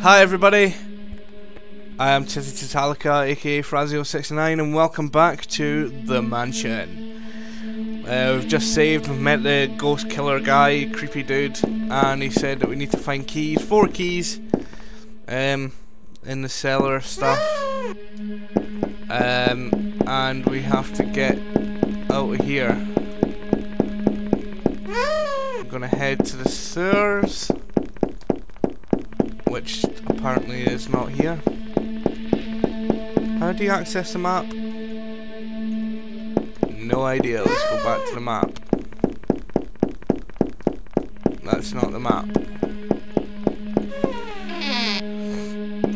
Hi everybody, I am Titty Titalica aka Frazio69 and welcome back to The Mansion. Uh, we've just saved, we've met the ghost killer guy, creepy dude, and he said that we need to find keys, four keys, um, in the cellar stuff. Um, and we have to get out of here. I'm gonna head to the sewers apparently is not here. How do you access the map? No idea, let's go back to the map. That's not the map.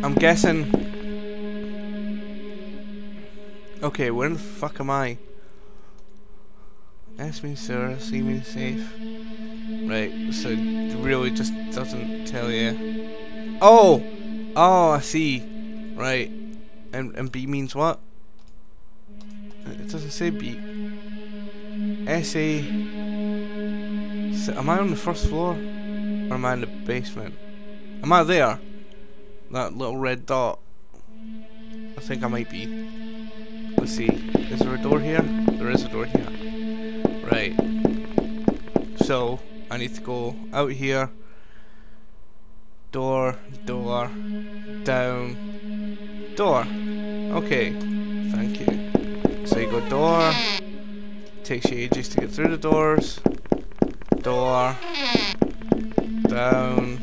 I'm guessing... Okay, where the fuck am I? S means sir, C means safe. Right, so it really just doesn't tell you. Oh! Oh, I see. Right. And, and B means what? It doesn't say B. S A. Am I on the first floor? Or am I in the basement? Am I there? That little red dot. I think I might be. Let's see. Is there a door here? There is a door here. Right. So, I need to go out here door, door, down, door. Okay, thank you. So you go door, takes you ages to get through the doors, door, down,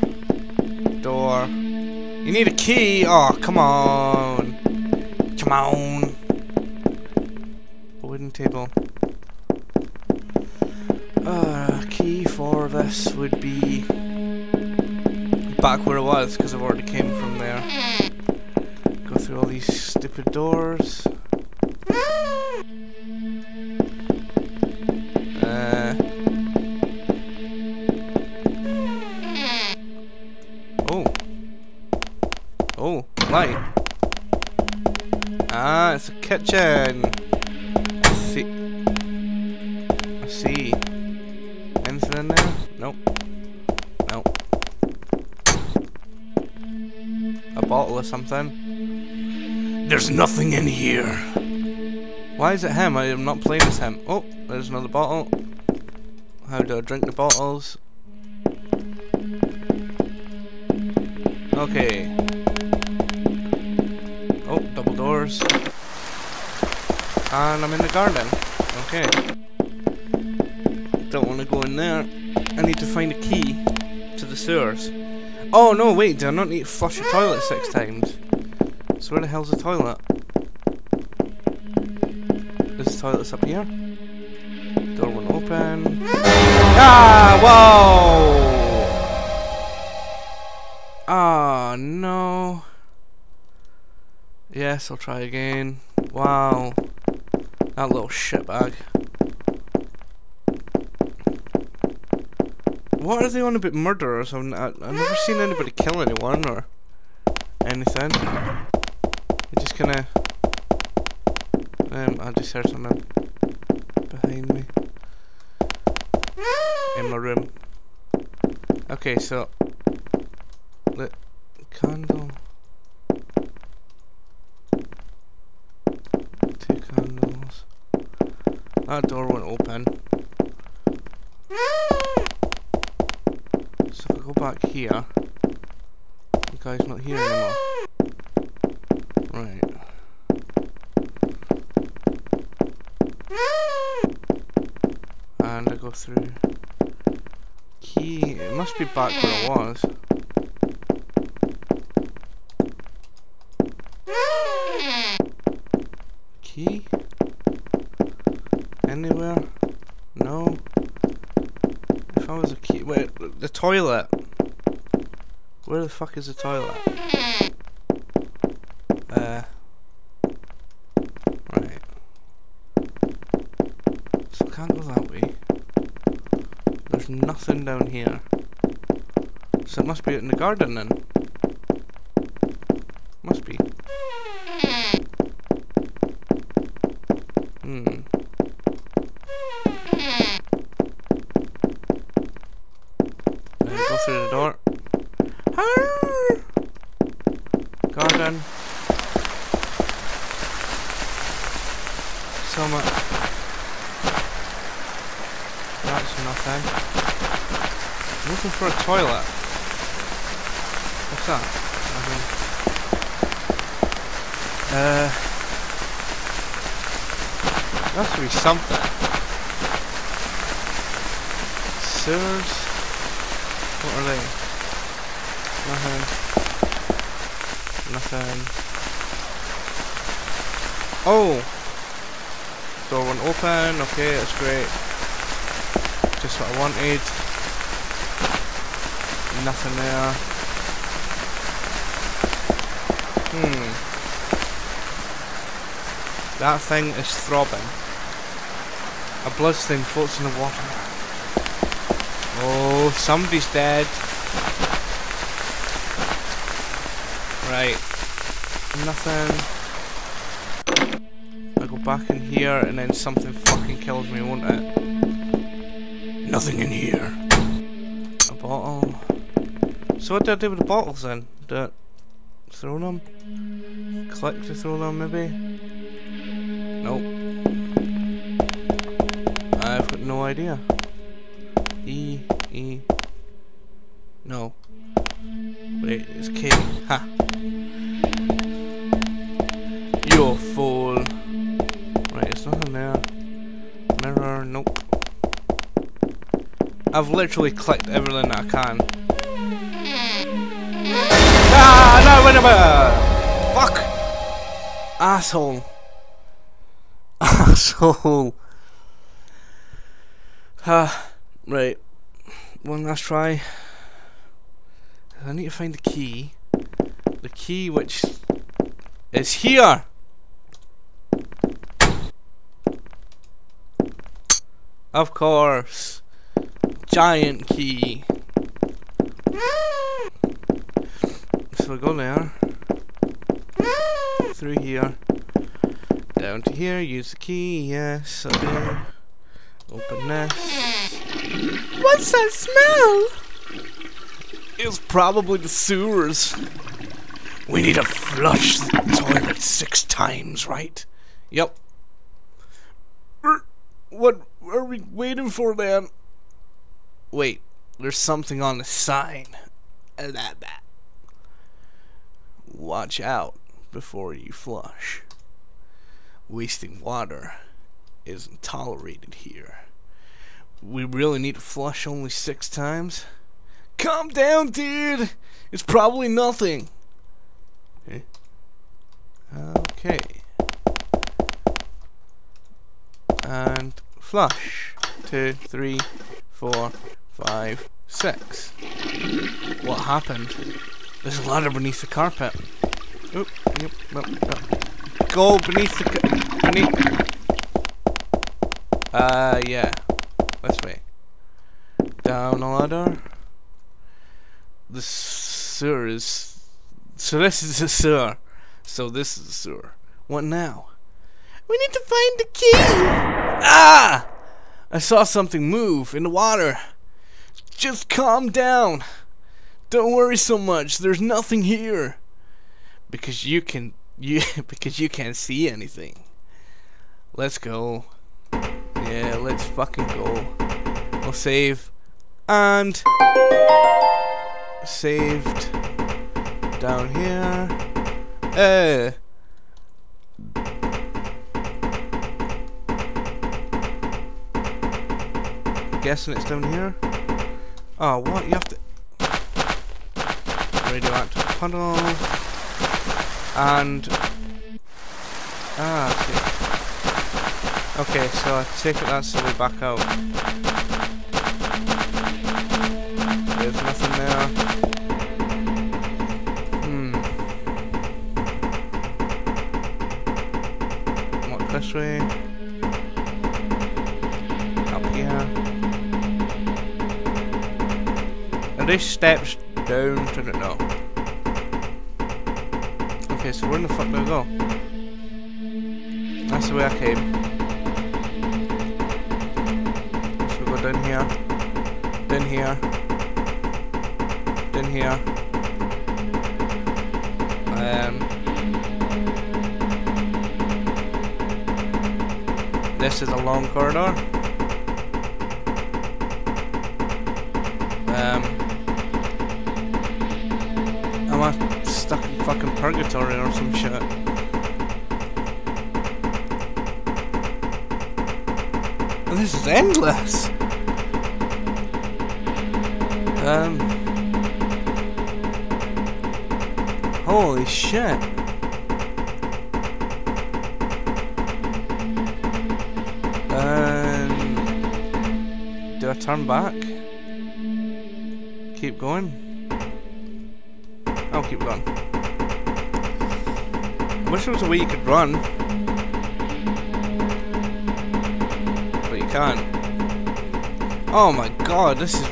door. You need a key? Oh, come on. Come on. A wooden table. Uh, key for this would be back where it was because I've already came from there. Go through all these stupid doors. Uh. Oh. Oh, light. Ah, it's a kitchen. Or something. There's nothing in here. Why is it him? I am not playing as him. Oh, there's another bottle. How do I drink the bottles? Okay. Oh, double doors. And I'm in the garden. Okay. Don't want to go in there. I need to find a key to the sewers. Oh no, wait, do I not need to flush the toilet six times? So where the hell's the toilet? Is the toilet's up here? Door won't open. Ah, whoa! Ah, no. Yes, I'll try again. Wow. That little shitbag. What are they on about murder or something? I, I've never seen anybody kill anyone or anything. They just kinda... Um, I just heard something behind me. In my room. Okay, so... The candle... Two candles. That door won't open. Back here. The guy's not here anymore. Right. And I go through. Key. It must be back where it was. Key? Anywhere? No. If I was a key. Wait, the toilet. Where the fuck is the toilet? Uh. Right. So I can't go that way. There's nothing down here. So it must be in the garden then. Must be. Hmm. go through the door. nothing. So much. That's nothing. I'm looking for a toilet. That? Nothing. Uh, there has to be something. Sewers? What are they? Nothing. Nothing. Oh! Door won't open. Okay, that's great. Just what I wanted. Nothing there. Hmm. That thing is throbbing. A bloodstone floats in the water. Oh, somebody's dead. Right. Nothing. I go back in here and then something fucking kills me, won't it? Nothing in here. A bottle. So what do I do with the bottles then? Do I throw them? Click to throw them maybe? Nope. I've got no idea. E, E. No. Wait, it's K. Ha! You fool. Right, there's nothing there. Mirror, nope. I've literally clicked everything that I can. Ah, Fuck! Asshole. Asshole. Ah, right. One last try. I need to find the key. The key which is here! Of course. Giant key. So go there. Through here. Down to here, use the key, yes, I do. Open this. What's that smell? It's probably the sewers. We need to flush the toilet six times, right? Yep. Er, what are we waiting for then? Wait, there's something on the sign. Watch out before you flush. Wasting water isn't tolerated here. We really need to flush only six times? Calm down, dude! It's probably nothing. Okay. okay. And flush. Two, three, four, five, six. What happened? There's a ladder beneath the carpet. Oop, yep, yep, yep. Go beneath the beneath. Uh, yeah. This way. Down a ladder. The sewer is. So this is the sewer. So this is the sewer. What now? We need to find the key! Ah! I saw something move in the water. Just calm down. Don't worry so much. There's nothing here. Because you can you because you can't see anything. Let's go. Yeah, let's fucking go. We'll save. And saved down here. Uh guessing it's down here. Oh, what? You have to... Radioactive puddle. And... Ah, okay. Okay, so I take it that's the way back out. There's nothing there. Hmm. What, this way? Up here. And these steps down to the... No. Okay, so where in the fuck do I go? That's the way I came. So we go down here. Then here. Then here. Um... This is a long corridor. Purgatory or some shit? This is endless. Um. Holy shit. Um. Do I turn back? Keep going? I'll keep going. Wish there was a way you could run. But you can't. Oh my god, this is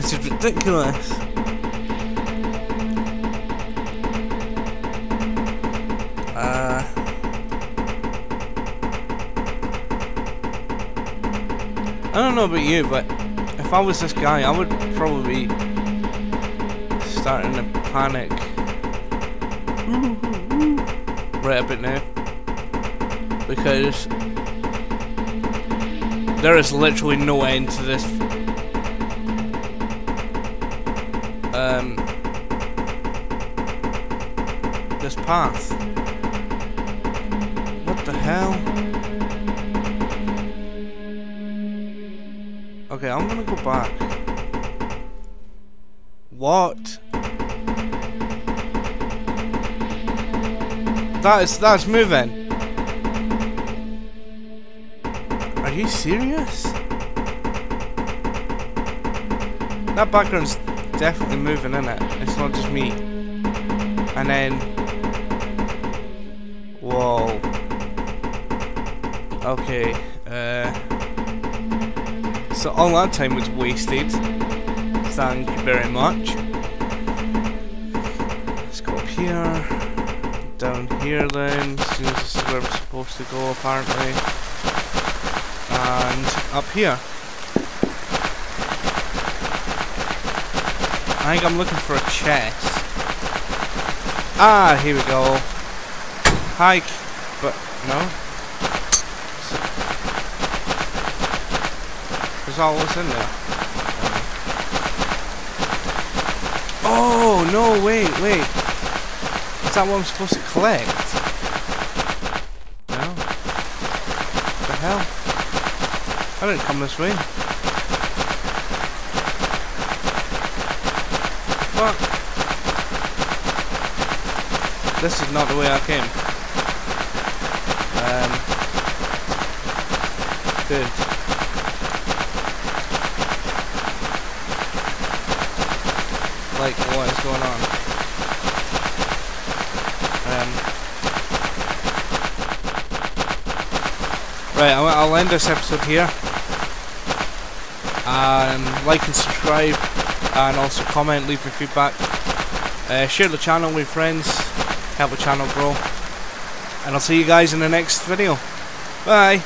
This is ridiculous. Uh, I don't know about you, but if I was this guy, I would probably be starting to panic right a bit now. Because there is literally no end to this um, this path. What the hell? Okay, I'm gonna go back. What? That is that's moving. Are you serious? That background's definitely moving in it. It's not just me. And then Whoa. Okay, uh So all that time was wasted. Thank you very much. Let's go up here. Down here then. Seems this is where we're supposed to go apparently. And up here. I think I'm looking for a chest. Ah, here we go. Hike, but no. There's all this in there. Oh no! Wait, wait. Is that what I'm supposed to collect? No. What the hell? I didn't come this way. fuck? This is not the way I came. Um, dude. Like, what is going on? Um, right, I'll, end this episode here. Um, like and subscribe and also comment, leave your feedback. Uh, share the channel with friends, help the channel grow. And I'll see you guys in the next video. Bye!